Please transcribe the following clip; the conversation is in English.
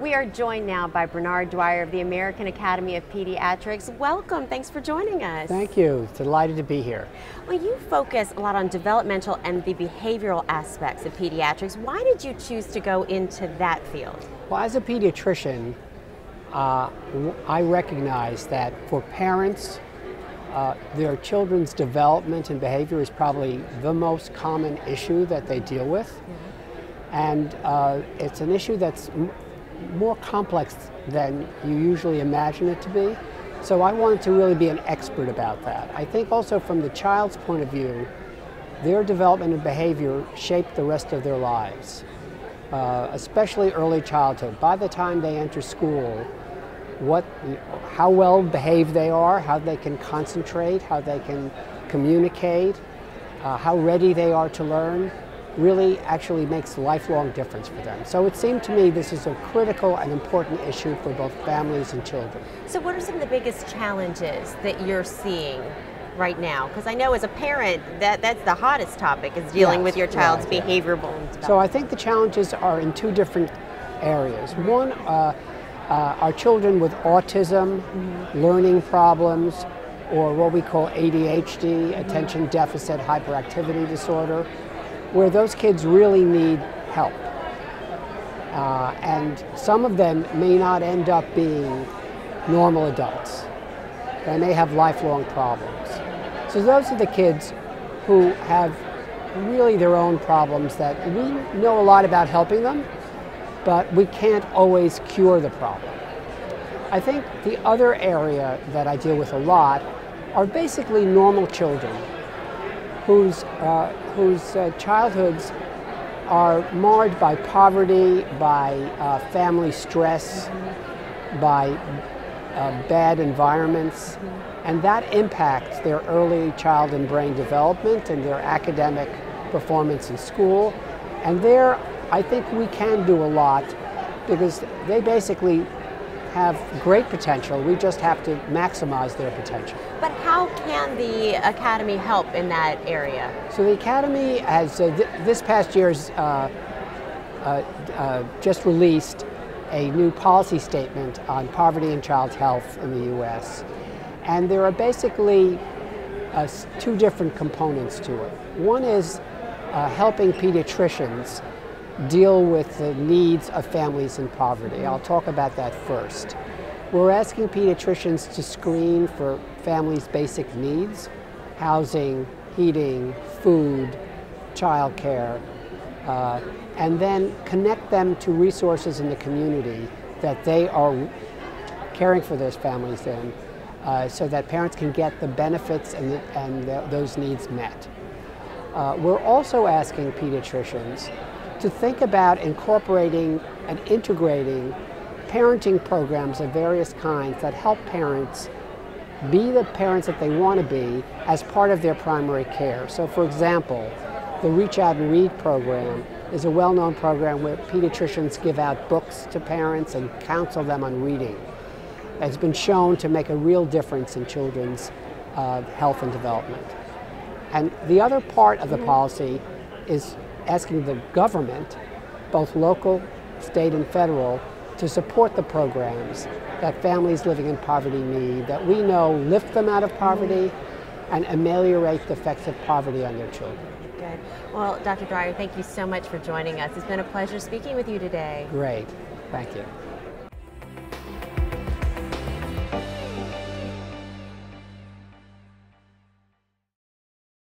We are joined now by Benard Dreyer of the American Academy of Pediatrics. Welcome, thanks for joining us. Thank you, delighted to be here. Well, you focus a lot on developmental and the behavioral aspects of pediatrics. Why did you choose to go into that field? Well, as a pediatrician, uh, I recognize that for parents, uh, their children's development and behavior is probably the most common issue that they deal with. Mm-hmm. And uh, it's an issue that's more complex than you usually imagine it to be. So I wanted to really be an expert about that. I think also from the child's point of view, their development and behavior shape the rest of their lives, uh, especially early childhood. By the time they enter school, what, how well behaved they are, how they can concentrate, how they can communicate, uh, how ready they are to learn, really actually makes a lifelong difference for them. So it seemed to me this is a critical and important issue for both families and children. So what are some of the biggest challenges that you're seeing right now? Because I know as a parent that that's the hottest topic is dealing yes, with your child's right, behavioral. Yeah. So I think the challenges are in two different areas. One, uh, uh, our children with autism, mm-hmm. learning problems, or what we call ADHD, mm-hmm. attention deficit hyperactivity disorder where those kids really need help. Uh, and some of them may not end up being normal adults. They may have lifelong problems. So those are the kids who have really their own problems that we know a lot about helping them, but we can't always cure the problem. I think the other area that I deal with a lot are basically normal children whose, uh, whose uh, childhoods are marred by poverty, by uh, family stress, by uh, bad environments, and that impacts their early child and brain development and their academic performance in school. And there, I think we can do a lot because they basically have great potential. We just have to maximize their potential. But how can the Academy help in that area? So the Academy has, uh, th this past year's uh, uh, uh, just released a new policy statement on poverty and child health in the U.S. And there are basically uh, two different components to it. One is uh, helping pediatricians deal with the needs of families in poverty. I'll talk about that first. We're asking pediatricians to screen for families' basic needs, housing, heating, food, childcare, uh, and then connect them to resources in the community that they are caring for those families in uh, so that parents can get the benefits and, the, and the, those needs met. Uh, we're also asking pediatricians to think about incorporating and integrating parenting programs of various kinds that help parents be the parents that they want to be as part of their primary care. So for example, the Reach Out and Read program is a well-known program where pediatricians give out books to parents and counsel them on reading. It's been shown to make a real difference in children's uh, health and development. And the other part of the policy is asking the government, both local, state, and federal, to support the programs that families living in poverty need, that we know lift them out of poverty and ameliorate the effects of poverty on their children. Good. Well, Dr. Dreyer, thank you so much for joining us. It's been a pleasure speaking with you today. Great. Thank you.